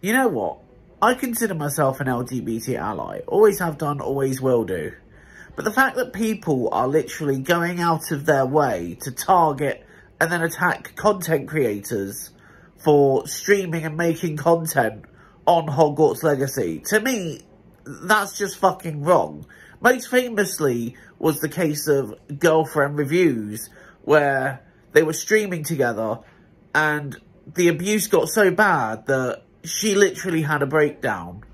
You know what? I consider myself an LGBT ally. Always have done, always will do. But the fact that people are literally going out of their way to target and then attack content creators for streaming and making content on Hogwarts Legacy, to me, that's just fucking wrong. Most famously was the case of Girlfriend Reviews, where they were streaming together and the abuse got so bad that she literally had a breakdown.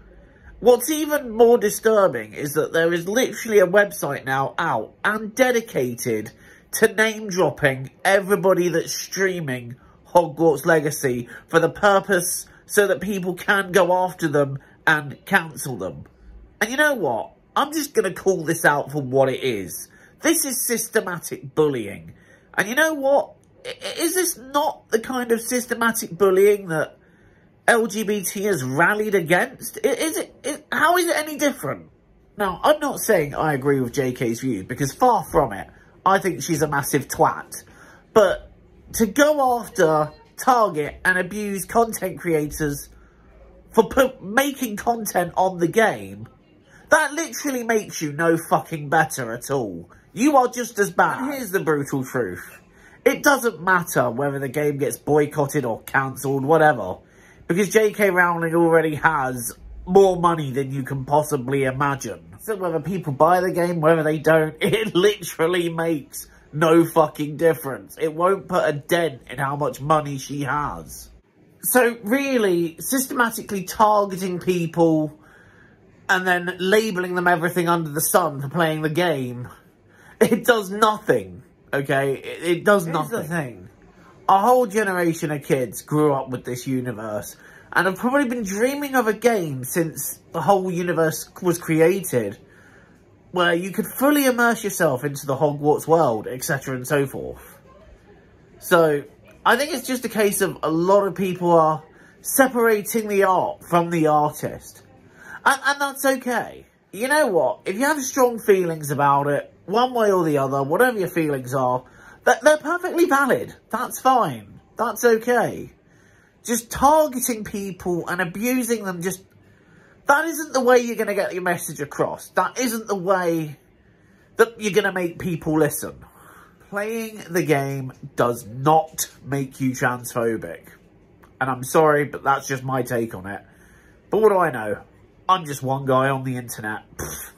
What's even more disturbing is that there is literally a website now out and dedicated to name dropping everybody that's streaming Hogwarts Legacy for the purpose so that people can go after them and cancel them. And you know what? I'm just going to call this out for what it is. This is systematic bullying. And you know what? Is this not the kind of systematic bullying that LGBT has rallied against? Is it, is, how is it any different? Now, I'm not saying I agree with JK's view, because far from it. I think she's a massive twat. But to go after, target and abuse content creators for making content on the game, that literally makes you no fucking better at all. You are just as bad. And here's the brutal truth. It doesn't matter whether the game gets boycotted or cancelled, whatever. Because J.K. Rowling already has more money than you can possibly imagine. So whether people buy the game, whether they don't, it literally makes no fucking difference. It won't put a dent in how much money she has. So really, systematically targeting people and then labelling them everything under the sun for playing the game, it does nothing, okay? It, it does Here's nothing. A whole generation of kids grew up with this universe and have probably been dreaming of a game since the whole universe was created where you could fully immerse yourself into the Hogwarts world, etc. and so forth. So, I think it's just a case of a lot of people are separating the art from the artist. And, and that's okay. You know what? If you have strong feelings about it, one way or the other, whatever your feelings they're, they're perfectly valid. That's fine. That's okay. Just targeting people and abusing them just... That isn't the way you're going to get your message across. That isn't the way that you're going to make people listen. Playing the game does not make you transphobic. And I'm sorry, but that's just my take on it. But what do I know? I'm just one guy on the internet. Pfft.